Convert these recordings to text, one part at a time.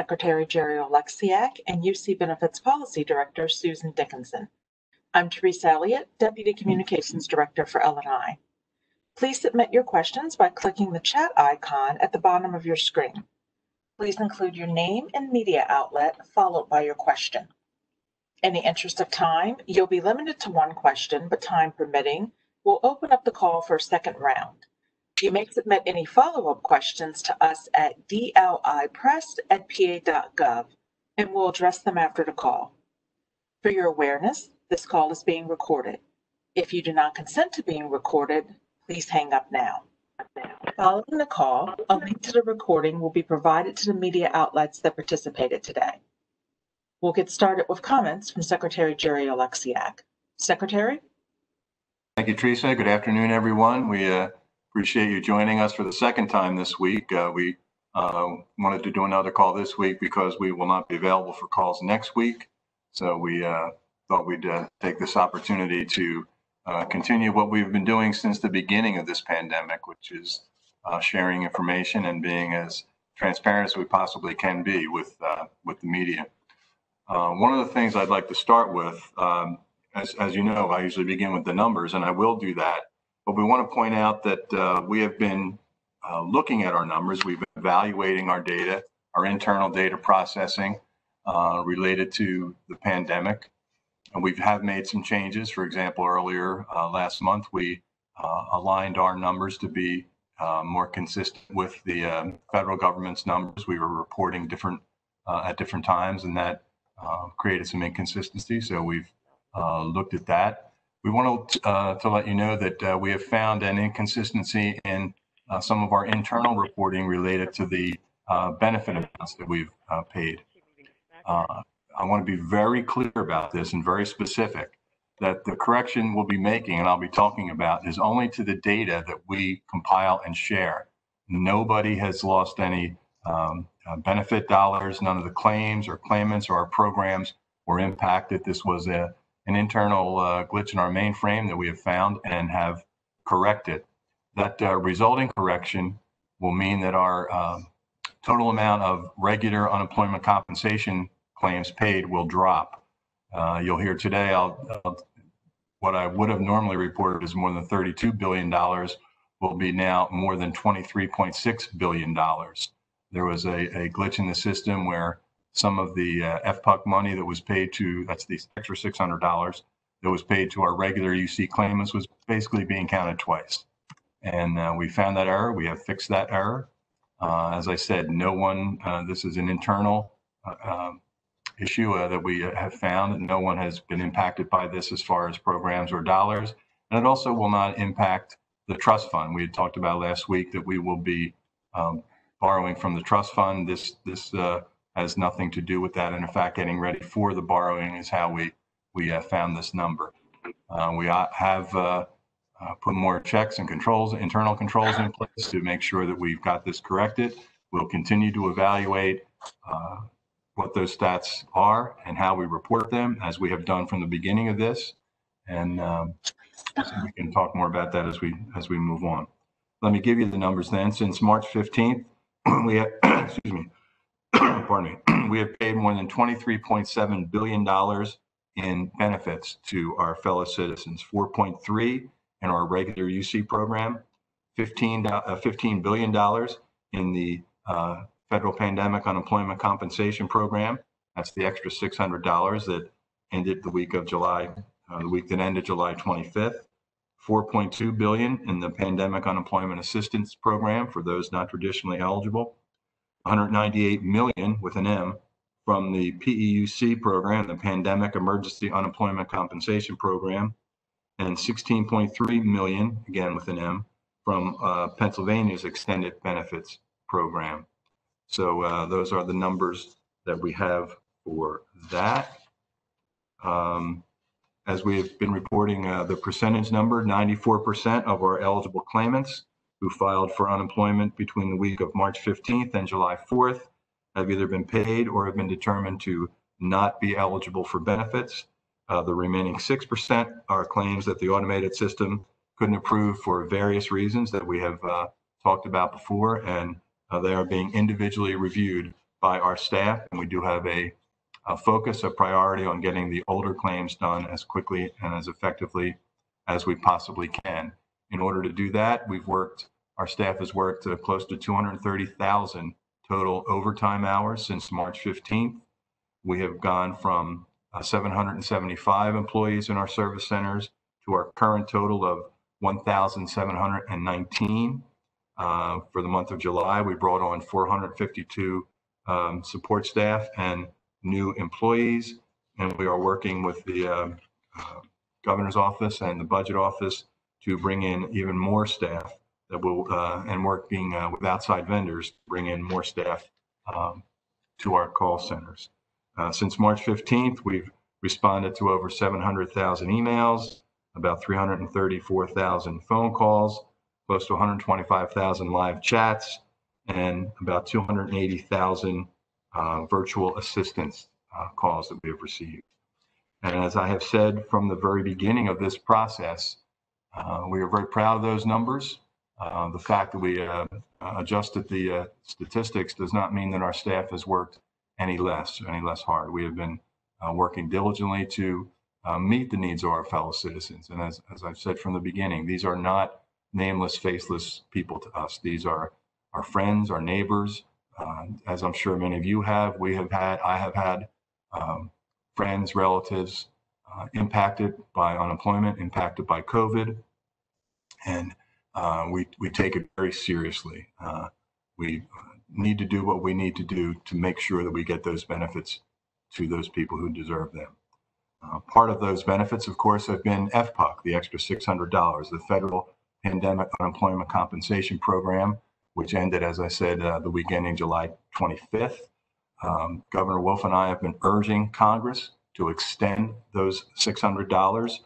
Secretary Jerry Oleksiak, and UC Benefits Policy Director Susan Dickinson. I'm Teresa Elliott, Deputy Communications Director for L&I. Please submit your questions by clicking the chat icon at the bottom of your screen. Please include your name and media outlet followed by your question. In the interest of time, you'll be limited to one question, but time permitting, we'll open up the call for a second round. You may submit any follow-up questions to us at dlipress@pa.gov, and we'll address them after the call. For your awareness, this call is being recorded. If you do not consent to being recorded, please hang up now. Following the call, a link to the recording will be provided to the media outlets that participated today. We'll get started with comments from Secretary Jerry Oleksiak. Secretary? Thank you, Teresa. Good afternoon, everyone. We uh, appreciate you joining us for the second time this week. Uh, we uh, wanted to do another call this week because we will not be available for calls next week. So we uh, thought we'd uh, take this opportunity to uh, continue what we've been doing since the beginning of this pandemic, which is sharing information and being as transparent as we possibly can be with with the media. Uh, one of the things I'd like to start with, um, as, as you know, I usually begin with the numbers, and I will do that. But we want to point out that uh, we have been uh, looking at our numbers. We've been evaluating our data, our internal data processing uh, related to the pandemic. And we have made some changes. For example, earlier uh, last month, we uh, aligned our numbers to be more consistent with the um, federal government's numbers. We were reporting different at different times, and that uh, created some inconsistency. So we've uh, looked at that. We want to, uh, to let you know that uh, we have found an inconsistency in uh, some of our internal reporting related to the uh, benefit amounts that we've paid. I want to be very clear about this and very specific that the correction we'll be making and I'll be talking about is only to the data that we compile and share. Nobody has lost any um, uh, benefit dollars. None of the claims or claimants or our programs were impacted. This was a, an internal uh, glitch in our mainframe that we have found and have corrected. That uh, resulting correction will mean that our um, total amount of regular unemployment compensation claims paid will drop. Uh, you'll hear today, I'll, I'll, what I would have normally reported as more than $32 billion will be now more than $23.6 billion there was a, a glitch in the system where some of the uh, FPUC money that was paid to, that's the extra $600 that was paid to our regular UC claimants was basically being counted twice. And uh, we found that error. We have fixed that error. Uh, as I said, no one, uh, this is an internal uh, um, issue uh, that we have found. No one has been impacted by this as far as programs or dollars. And it also will not impact the trust fund. We had talked about last week that we will be um, borrowing from the trust fund. This this has nothing to do with that. And in fact, getting ready for the borrowing is how we we uh, found this number. Uh, we have uh, uh, put more checks and controls, internal controls in place to make sure that we've got this corrected. We'll continue to evaluate uh, what those stats are and how we report them, as we have done from the beginning of this. And um, we can talk more about that as we as we move on. Let me give you the numbers then. Since March 15th, we have, excuse me, pardon me, we have paid more than $23.7 billion in benefits to our fellow citizens, 4.3 in our regular UC program, 15, uh, $15 billion in the uh, federal pandemic unemployment compensation program. That's the extra $600 that ended the week of July, uh, the week that ended July 25th. 4.2 billion in the pandemic unemployment assistance program for those not traditionally eligible 198 million with an m from the PEUC program the pandemic emergency unemployment compensation program and 16.3 million again with an m from uh, Pennsylvania's extended benefits program. So uh, those are the numbers that we have for that. Um, as we have been reporting uh, the percentage number, 94% of our eligible claimants who filed for unemployment between the week of March 15th and July 4th have either been paid or have been determined to not be eligible for benefits. Uh, the remaining 6% are claims that the automated system couldn't approve for various reasons that we have uh, talked about before, and uh, they are being individually reviewed by our staff, and we do have a, a focus, a priority on getting the older claims done as quickly and as effectively as we possibly can. In order to do that, we've worked, our staff has worked uh, close to 230,000 total overtime hours since March 15th. We have gone from uh, 775 employees in our service centers to our current total of 1,719. Uh, for the month of July, we brought on 452 um, support staff and new employees, and we are working with the um, uh, governor's office and the budget office to bring in even more staff that will uh, and working uh, with outside vendors to bring in more staff um, to our call centers. Uh, since March 15th, we've responded to over 700,000 emails, about 334,000 phone calls, close to 125,000 live chats, and about 280,000 uh, virtual assistance uh, calls that we have received. And as I have said from the very beginning of this process, uh, we are very proud of those numbers. Uh, the fact that we uh, adjusted the uh, statistics does not mean that our staff has worked any less, any less hard. We have been uh, working diligently to meet the needs of our fellow citizens. And as, as I've said from the beginning, these are not nameless, faceless people to us. These are our friends, our neighbors. as I'm sure many of you have, we have had, I have had um, friends, relatives uh, impacted by unemployment, impacted by COVID. And uh, we, we take it very seriously. Uh, we need to do what we need to do to make sure that we get those benefits to those people who deserve them. Uh, part of those benefits, of course, have been FPUC, the extra $600, the Federal Pandemic Unemployment Compensation Program, which ended, as I said, uh, the week ending July 25th. Um, Governor Wolf and I have been urging Congress to extend those $600,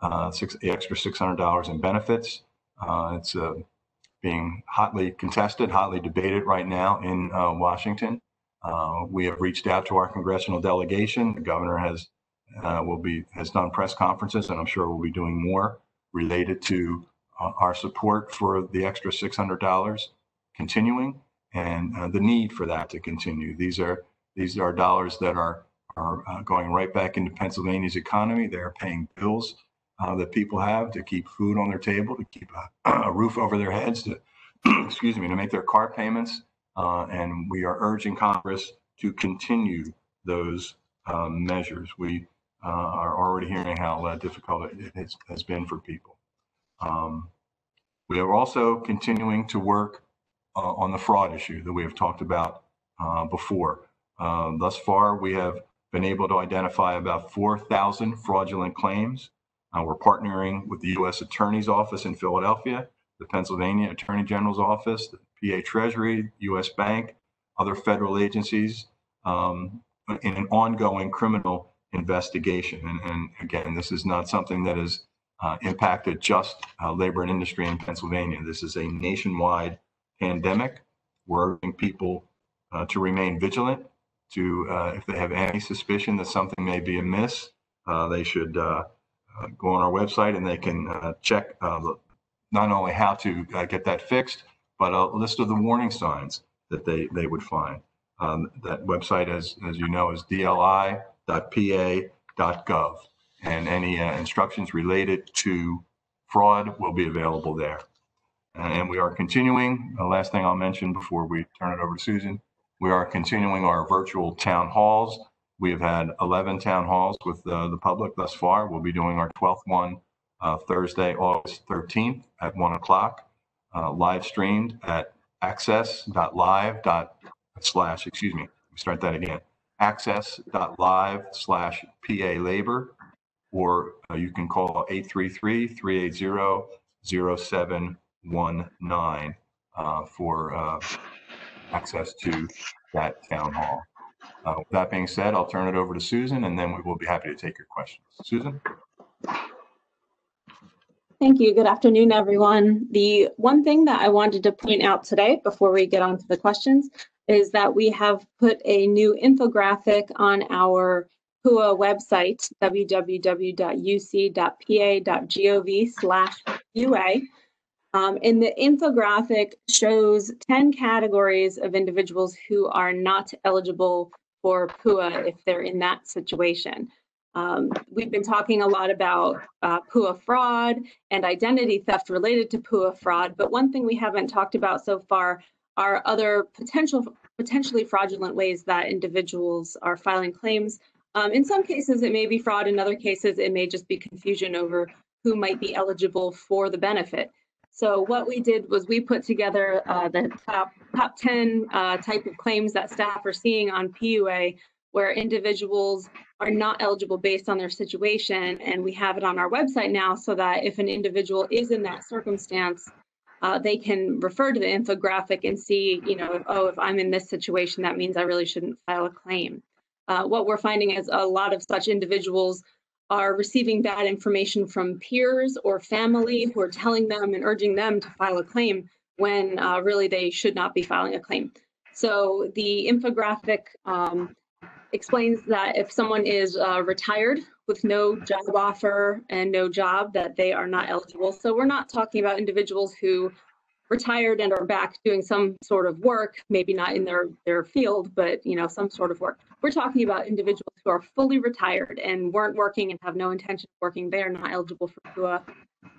uh, six, the extra $600 in benefits. Uh, it's uh, being hotly contested, hotly debated right now in uh, Washington. Uh, we have reached out to our congressional delegation. The governor has uh, will be has done press conferences, and I'm sure we'll be doing more related to our support for the extra $600 continuing and the need for that to continue. These are these are dollars that are are uh, going right back into Pennsylvania's economy. They are paying bills uh, that people have to keep food on their table, to keep a, a roof over their heads, to excuse me, to make their car payments. Uh, and we are urging Congress to continue those um, measures. We uh, are already hearing how uh, difficult it has, has, been for people. Um, we are also continuing to work uh, on the fraud issue that we have talked about before. thus far, we have been able to identify about 4,000 fraudulent claims. Uh, we're partnering with the U.S. Attorney's Office in Philadelphia, the Pennsylvania Attorney General's Office, the PA Treasury, U.S. Bank, other federal agencies um, in an ongoing criminal investigation. And, and, again, this is not something that has uh, impacted just uh, labor and industry in Pennsylvania. This is a nationwide pandemic. We're urging people uh, to remain vigilant to, uh, if they have any suspicion that something may be amiss, uh, they should go on our website and they can uh, check uh, not only how to get that fixed, but a list of the warning signs that they, they would find. Um, that website, as, as you know, is dli.pa.gov. And any instructions related to fraud will be available there. And we are continuing. The last thing I'll mention before we turn it over to Susan we are continuing our virtual town halls. We have had 11 town halls with uh, the public thus far. We'll be doing our 12th one uh, Thursday, August 13th at 1 o'clock, uh, live streamed at access.live slash, excuse me, let me start that again, access.live slash PA labor, or uh, you can call 833 380 0719 uh, for uh, access to that town hall. Uh, with that being said, I'll turn it over to Susan and then we will be happy to take your questions. Susan? Thank you. Good afternoon, everyone. The one thing that I wanted to point out today before we get on to the questions is that we have put a new infographic on our PUA website, www.uc.pa.gov slash UA. Um, and the infographic shows 10 categories of individuals who are not eligible for PUA if they're in that situation. Um, we've been talking a lot about uh, PUA fraud and identity theft related to PUA fraud, but one thing we haven't talked about so far are other potential potentially fraudulent ways that individuals are filing claims. Um, in some cases, it may be fraud. In other cases, it may just be confusion over who might be eligible for the benefit. So what we did was we put together uh, the top top 10 uh, type of claims that staff are seeing on PUA where individuals are not eligible based on their situation. And we have it on our website now so that if an individual is in that circumstance, uh, they can refer to the infographic and see, you know, oh, if I'm in this situation, that means I really shouldn't file a claim. Uh, what we're finding is a lot of such individuals are receiving bad information from peers or family who are telling them and urging them to file a claim when uh, really they should not be filing a claim. So the infographic um, explains that if someone is uh, retired with no job offer and no job, that they are not eligible. So we're not talking about individuals who retired and are back doing some sort of work, maybe not in their, their field, but you know, some sort of work. We're talking about individuals who are fully retired and weren't working and have no intention of working. They are not eligible for PUA.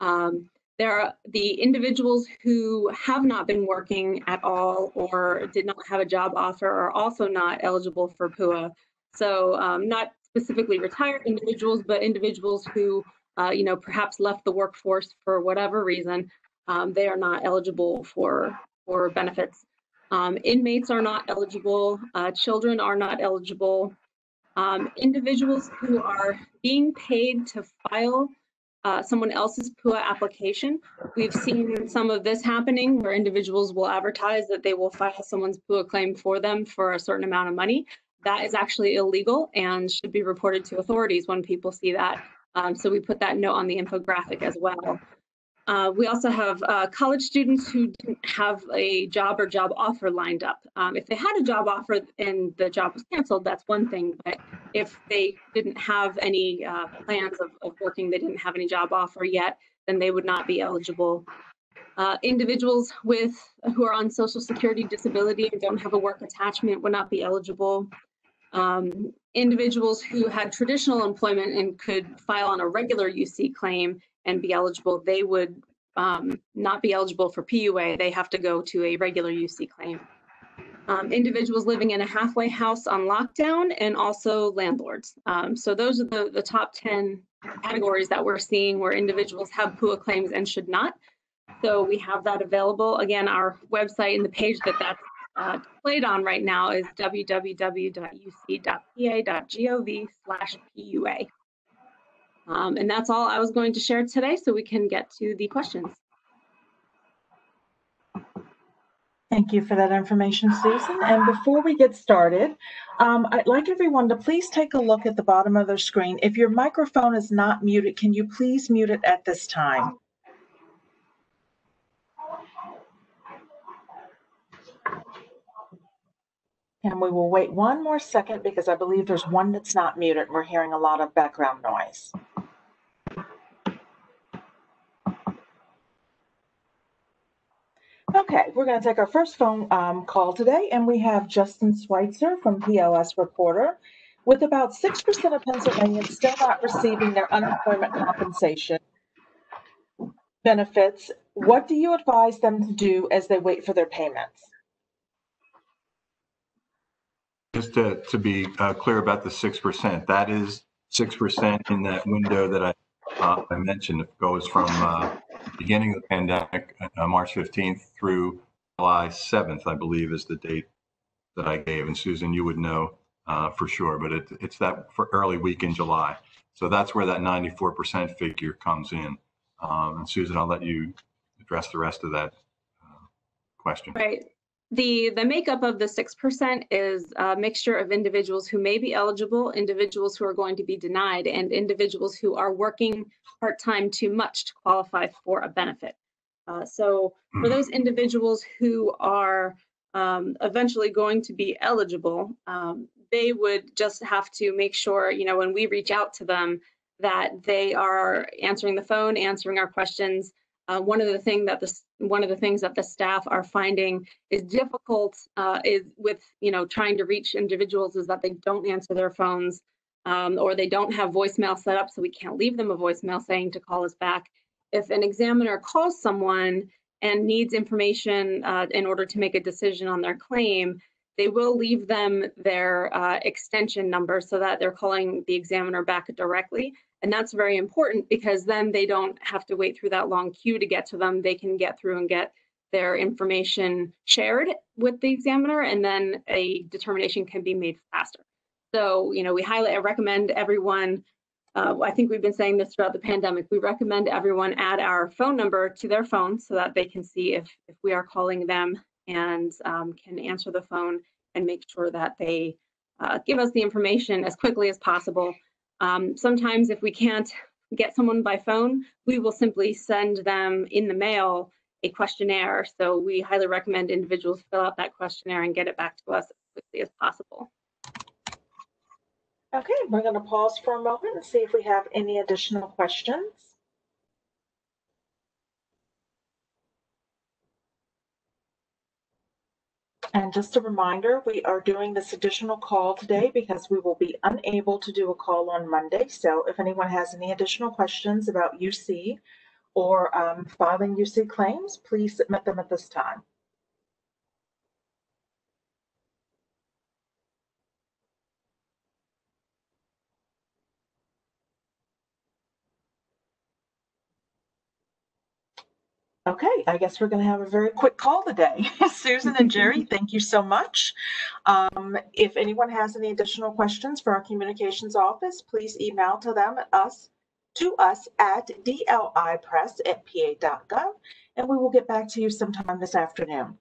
Um, there are the individuals who have not been working at all or did not have a job offer are also not eligible for PUA. So um, not specifically retired individuals, but individuals who, uh, you know, perhaps left the workforce for whatever reason, um, they are not eligible for, for benefits. Um, inmates are not eligible, uh, children are not eligible. Um, individuals who are being paid to file uh, someone else's PUA application. We've seen some of this happening where individuals will advertise that they will file someone's PUA claim for them for a certain amount of money. That is actually illegal and should be reported to authorities when people see that. Um, so we put that note on the infographic as well. Uh, we also have uh, college students who didn't have a job or job offer lined up. Um, if they had a job offer and the job was canceled, that's one thing. But if they didn't have any uh, plans of, of, working, they didn't have any job offer yet, then they would not be eligible. Uh, individuals with who are on Social Security disability and don't have a work attachment would not be eligible. Um, individuals who had traditional employment and could file on a regular UC claim and be eligible, they would um, not be eligible for PUA. They have to go to a regular UC claim. Um, individuals living in a halfway house on lockdown and also landlords. Um, so those are the, the top 10 categories that we're seeing where individuals have PUA claims and should not. So we have that available. Again, our website and the page that that's uh, on right now is www.uc.pa.gov slash PUA. Um, and that's all I was going to share today so we can get to the questions. Thank you for that information, Susan. And before we get started, um, I'd like everyone to please take a look at the bottom of their screen. If your microphone is not muted, can you please mute it at this time? And we will wait one more second because I believe there's one that's not muted. We're hearing a lot of background noise. Okay, we're going to take our first phone um, call today, and we have Justin Sweitzer from PLS Reporter. With about 6% of Pennsylvanians still not receiving their unemployment compensation benefits, what do you advise them to do as they wait for their payments? Just to, to be uh, clear about the 6%, that is 6% in that window that I, uh, I mentioned. It goes from uh, beginning of the pandemic, uh, March 15th through July 7th, I believe is the date that I gave. And Susan, you would know uh, for sure, but it, it's that for early week in July. So that's where that 94% figure comes in. Um, and Susan, I'll let you address the rest of that uh, question. Right. The, the makeup of the 6% is a mixture of individuals who may be eligible, individuals who are going to be denied, and individuals who are working part-time too much to qualify for a benefit. Uh, so for hmm. those individuals who are um, eventually going to be eligible, um, they would just have to make sure, you know, when we reach out to them, that they are answering the phone, answering our questions, Uh, one of the thing that the one of the things that the staff are finding is difficult uh, is with you know trying to reach individuals is that they don't answer their phones um, or they don't have voicemail set up, so we can't leave them a voicemail saying to call us back. If an examiner calls someone and needs information uh, in order to make a decision on their claim, they will leave them their uh, extension number so that they're calling the examiner back directly. And that's very important because then they don't have to wait through that long queue to get to them. They can get through and get their information shared with the examiner, and then a determination can be made faster. So, you know, we highly I recommend everyone. Uh, I think we've been saying this throughout the pandemic. We recommend everyone add our phone number to their phone so that they can see if if we are calling them and um, can answer the phone and make sure that they uh, give us the information as quickly as possible. Um, sometimes if we can't get someone by phone, we will simply send them in the mail a questionnaire. So we highly recommend individuals fill out that questionnaire and get it back to us as quickly as possible. Okay, we're going to pause for a moment and see if we have any additional questions. And just a reminder, we are doing this additional call today because we will be unable to do a call on Monday. So if anyone has any additional questions about UC or um, filing UC claims, please submit them at this time. Okay, I guess we're going to have a very quick call today. Susan and Jerry, thank you so much. Um, if anyone has any additional questions for our communications office, please email to them at us to us at dlipress@pa.gov, and we will get back to you sometime this afternoon.